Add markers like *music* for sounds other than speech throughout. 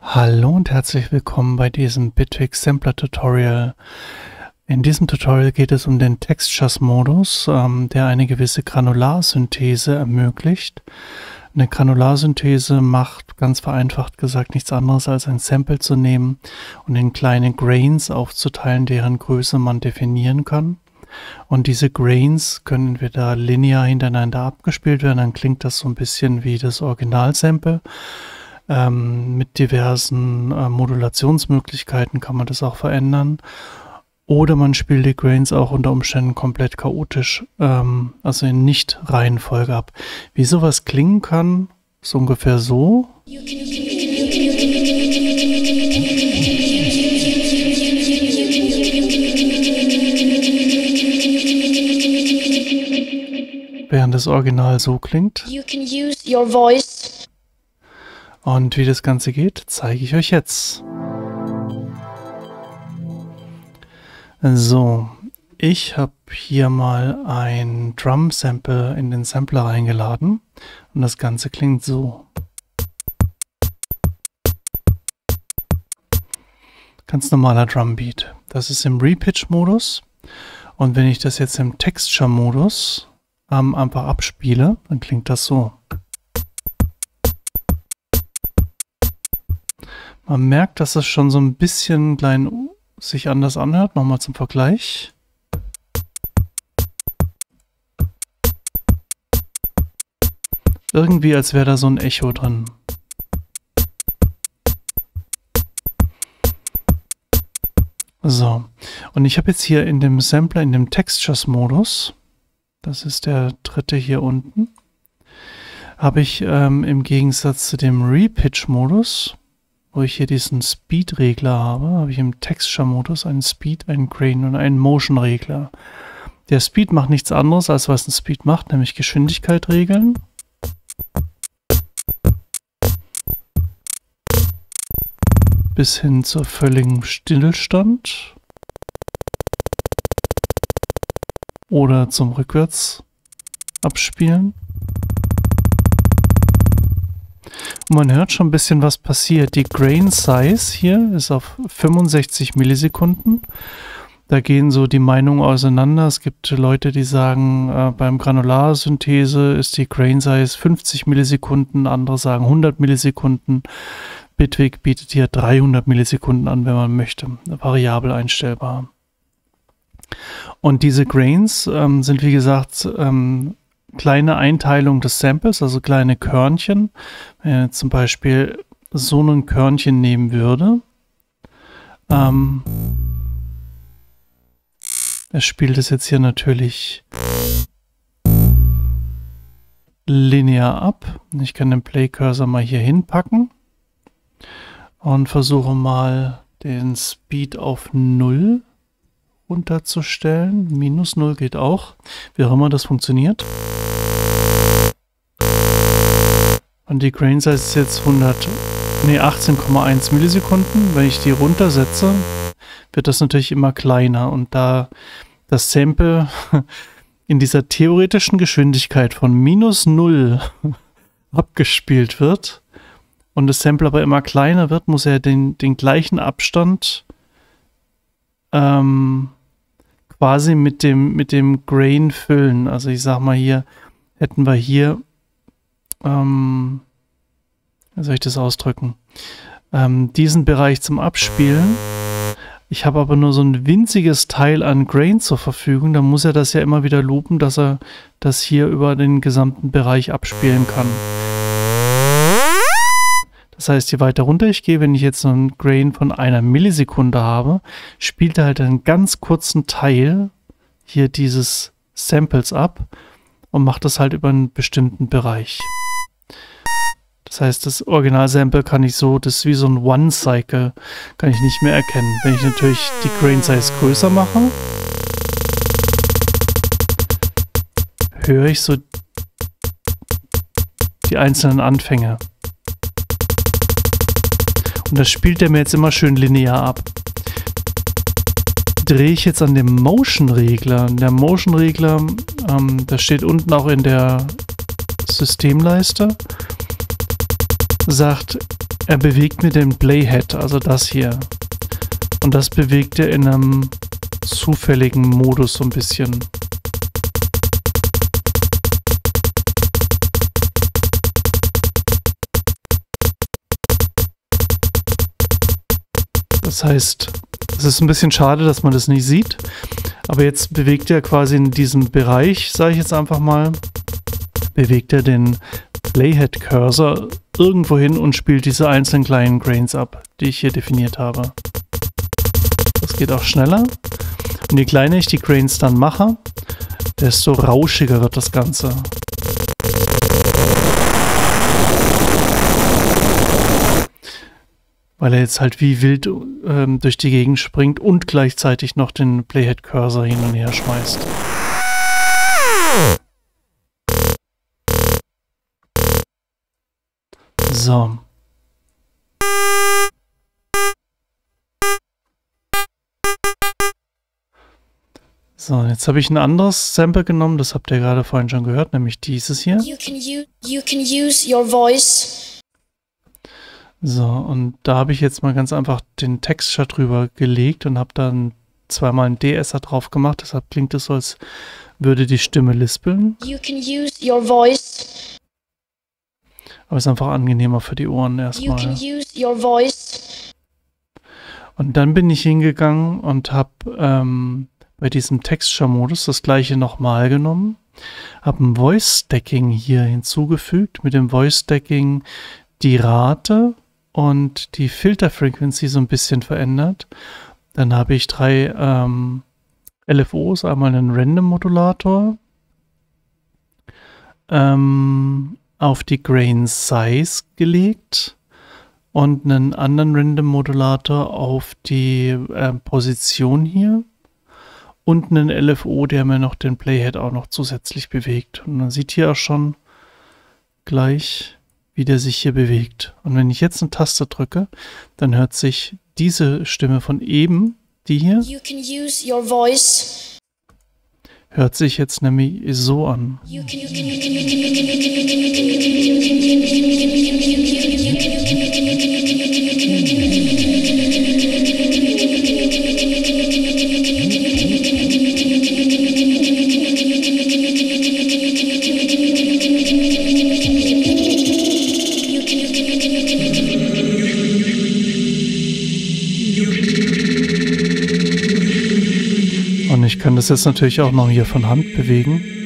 Hallo und herzlich willkommen bei diesem Bitwig Sampler Tutorial. In diesem Tutorial geht es um den Textures-Modus, ähm, der eine gewisse Granularsynthese ermöglicht. Eine Granularsynthese macht, ganz vereinfacht gesagt, nichts anderes als ein Sample zu nehmen und in kleine Grains aufzuteilen, deren Größe man definieren kann. Und diese Grains können entweder linear hintereinander abgespielt werden, dann klingt das so ein bisschen wie das Originalsample. Ähm, mit diversen äh, Modulationsmöglichkeiten kann man das auch verändern. Oder man spielt die Grains auch unter Umständen komplett chaotisch, ähm, also in Nicht-Reihenfolge ab. Wie sowas klingen kann, ist ungefähr so. Während das Original so klingt. Und wie das Ganze geht, zeige ich euch jetzt. So, ich habe hier mal ein Drum-Sample in den Sampler reingeladen und das Ganze klingt so. Ganz normaler Drumbeat. Das ist im Repitch-Modus und wenn ich das jetzt im Texture-Modus ähm, einfach abspiele, dann klingt das so. Man merkt, dass es schon so ein bisschen klein sich anders anhört. Nochmal zum Vergleich. Irgendwie, als wäre da so ein Echo drin. So, und ich habe jetzt hier in dem Sampler, in dem Textures-Modus, das ist der dritte hier unten, habe ich ähm, im Gegensatz zu dem Repitch-Modus wo ich hier diesen Speed-Regler habe, habe ich im Texture-Modus einen Speed, einen Grain und einen Motion-Regler. Der Speed macht nichts anderes, als was ein Speed macht, nämlich Geschwindigkeit regeln. Bis hin zur völligen Stillstand. Oder zum Rückwärts abspielen. Man hört schon ein bisschen, was passiert. Die Grain Size hier ist auf 65 Millisekunden. Da gehen so die Meinungen auseinander. Es gibt Leute, die sagen, äh, beim Granularsynthese ist die Grain Size 50 Millisekunden, andere sagen 100 Millisekunden. Bitwig bietet hier 300 Millisekunden an, wenn man möchte, variabel einstellbar. Und diese Grains ähm, sind wie gesagt ähm, kleine Einteilung des Samples, also kleine Körnchen. Wenn ich zum Beispiel so ein Körnchen nehmen würde, ähm, er spielt es jetzt hier natürlich linear ab. Ich kann den Play Cursor mal hier hinpacken und versuche mal den Speed auf 0 runterzustellen. Minus 0 geht auch, wie auch immer das funktioniert. Und die Grain Size ist jetzt 100, nee, 18,1 Millisekunden. Wenn ich die runtersetze, wird das natürlich immer kleiner. Und da das Sample *laughs* in dieser theoretischen Geschwindigkeit von minus 0 *laughs* abgespielt wird und das Sample aber immer kleiner wird, muss er den, den gleichen Abstand ähm, quasi mit dem, mit dem Grain füllen. Also ich sag mal hier, hätten wir hier ähm, wie soll ich das ausdrücken? Ähm, diesen Bereich zum Abspielen. Ich habe aber nur so ein winziges Teil an Grain zur Verfügung. Da muss er das ja immer wieder loopen, dass er das hier über den gesamten Bereich abspielen kann. Das heißt, je weiter runter ich gehe, wenn ich jetzt so ein Grain von einer Millisekunde habe, spielt er halt einen ganz kurzen Teil hier dieses Samples ab und macht das halt über einen bestimmten Bereich. Das heißt, das Original-Sample kann ich so, das ist wie so ein One-Cycle, kann ich nicht mehr erkennen. Wenn ich natürlich die Grain Size größer mache, höre ich so die einzelnen Anfänge. Und das spielt er mir jetzt immer schön linear ab. Drehe ich jetzt an dem Motion-Regler. Der Motion-Regler, ähm, das steht unten auch in der Systemleiste sagt, er bewegt mir den Playhead, also das hier. Und das bewegt er in einem zufälligen Modus so ein bisschen. Das heißt, es ist ein bisschen schade, dass man das nicht sieht. Aber jetzt bewegt er quasi in diesem Bereich, sage ich jetzt einfach mal, bewegt er den Playhead-Cursor irgendwo hin und spielt diese einzelnen kleinen Grains ab, die ich hier definiert habe. Das geht auch schneller. Und je kleiner ich die Grains dann mache, desto rauschiger wird das Ganze. Weil er jetzt halt wie wild ähm, durch die Gegend springt und gleichzeitig noch den Playhead-Cursor hin und her schmeißt. So. So, jetzt habe ich ein anderes Sample genommen, das habt ihr gerade vorhin schon gehört, nämlich dieses hier. You can, you can use your voice. So, und da habe ich jetzt mal ganz einfach den Texture drüber gelegt und habe dann zweimal ein DSer drauf gemacht, deshalb klingt es so, als würde die Stimme lispeln. You can use your voice. Aber es ist einfach angenehmer für die Ohren erstmal. Und dann bin ich hingegangen und habe ähm, bei diesem Texture-Modus das gleiche nochmal genommen, habe ein Voice-Stacking hier hinzugefügt, mit dem Voice-Stacking die Rate und die Filter-Frequency so ein bisschen verändert. Dann habe ich drei ähm, LFOs, einmal einen Random-Modulator, ähm, auf die Grain Size gelegt und einen anderen Random Modulator auf die äh, Position hier und einen LFO, der mir noch den Playhead auch noch zusätzlich bewegt. Und man sieht hier auch schon gleich, wie der sich hier bewegt. Und wenn ich jetzt eine Taste drücke, dann hört sich diese Stimme von eben, die hier, hört sich jetzt nämlich so an. Und ich kann das jetzt natürlich auch noch hier von Hand bewegen.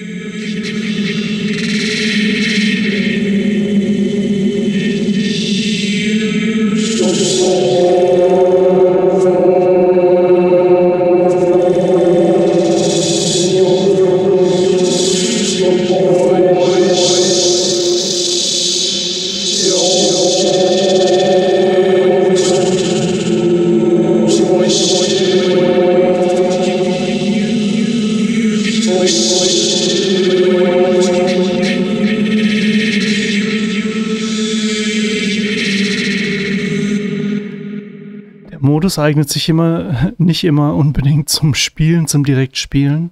Modus eignet sich immer, *laughs* nicht immer unbedingt zum Spielen, zum Direktspielen.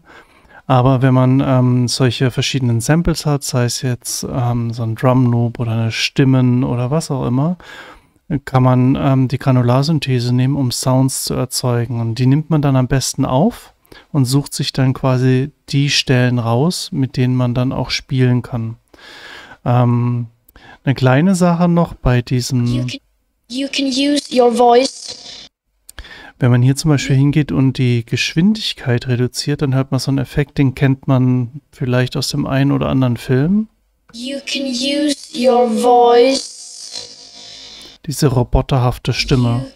Aber wenn man ähm, solche verschiedenen Samples hat, sei es jetzt ähm, so ein Drum Loop oder eine Stimmen oder was auch immer, kann man ähm, die Granularsynthese nehmen, um Sounds zu erzeugen. Und die nimmt man dann am besten auf und sucht sich dann quasi die Stellen raus, mit denen man dann auch spielen kann. Ähm, eine kleine Sache noch bei diesem. You can, you can use your voice wenn man hier zum Beispiel hingeht und die Geschwindigkeit reduziert, dann hört man so einen Effekt, den kennt man vielleicht aus dem einen oder anderen Film. You can use your voice. Diese roboterhafte Stimme.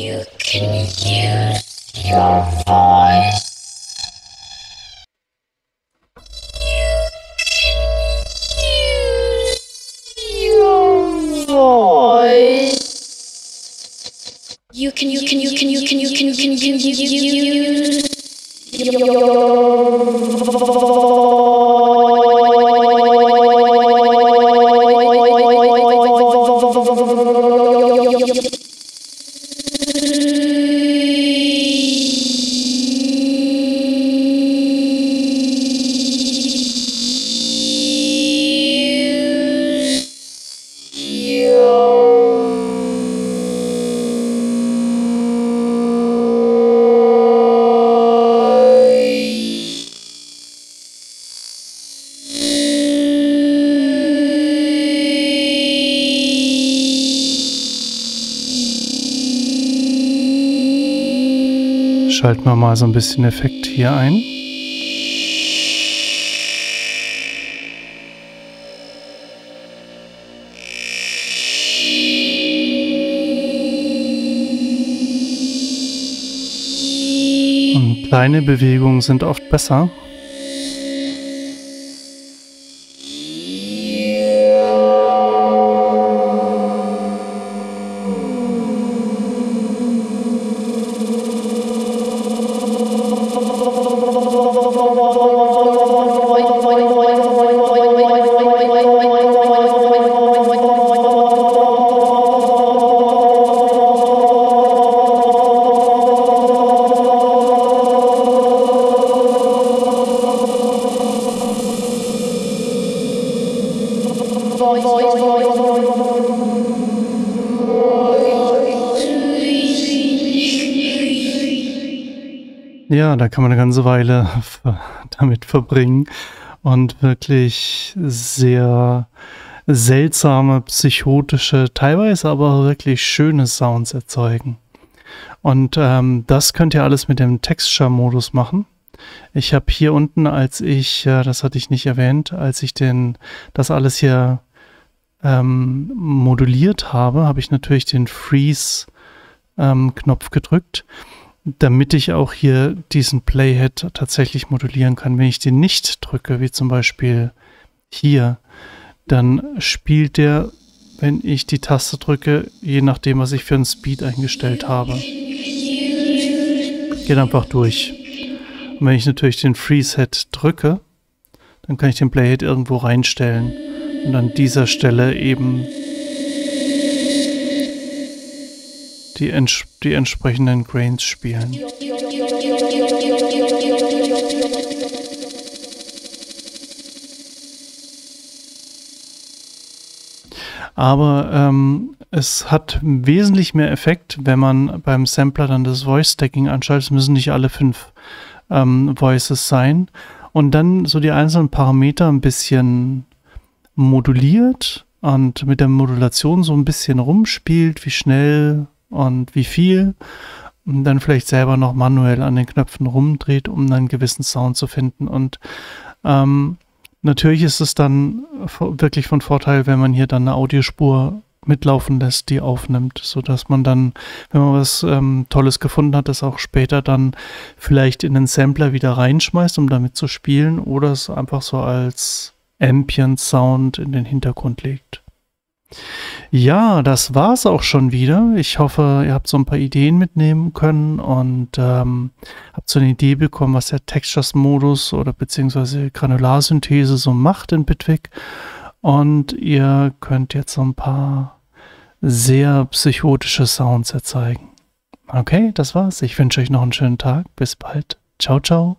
You can use your voice. Your voice. You can your. You can your. You can your. You can, you can, you can, can, you can, you your Schalten wir mal so ein bisschen Effekt hier ein. Und kleine Bewegungen sind oft besser. Da kann man eine ganze Weile *laughs* damit verbringen und wirklich sehr seltsame, psychotische, teilweise aber wirklich schöne Sounds erzeugen. Und ähm, das könnt ihr alles mit dem Texture-Modus machen. Ich habe hier unten, als ich, äh, das hatte ich nicht erwähnt, als ich den, das alles hier ähm, moduliert habe, habe ich natürlich den Freeze-Knopf ähm, gedrückt damit ich auch hier diesen Playhead tatsächlich modulieren kann. Wenn ich den nicht drücke, wie zum Beispiel hier, dann spielt der, wenn ich die Taste drücke, je nachdem, was ich für einen Speed eingestellt habe. Geht einfach durch. Und wenn ich natürlich den Freeze-Head drücke, dann kann ich den Playhead irgendwo reinstellen und an dieser Stelle eben die, ents die entsprechenden Grains spielen. Aber ähm, es hat wesentlich mehr Effekt, wenn man beim Sampler dann das Voice Stacking anschaltet. Es müssen nicht alle fünf ähm, Voices sein. Und dann so die einzelnen Parameter ein bisschen moduliert und mit der Modulation so ein bisschen rumspielt, wie schnell und wie viel und dann vielleicht selber noch manuell an den Knöpfen rumdreht, um dann einen gewissen Sound zu finden. Und ähm, natürlich ist es dann wirklich von Vorteil, wenn man hier dann eine Audiospur mitlaufen lässt, die aufnimmt, sodass man dann, wenn man was ähm, Tolles gefunden hat, das auch später dann vielleicht in den Sampler wieder reinschmeißt, um damit zu spielen, oder es einfach so als Ambient Sound in den Hintergrund legt. Ja, das war's auch schon wieder. Ich hoffe, ihr habt so ein paar Ideen mitnehmen können und ähm, habt so eine Idee bekommen, was der Textures-Modus oder beziehungsweise Granularsynthese so macht in Bitwig. Und ihr könnt jetzt so ein paar sehr psychotische Sounds erzeugen. Okay, das war's. Ich wünsche euch noch einen schönen Tag. Bis bald. Ciao, ciao.